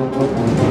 Música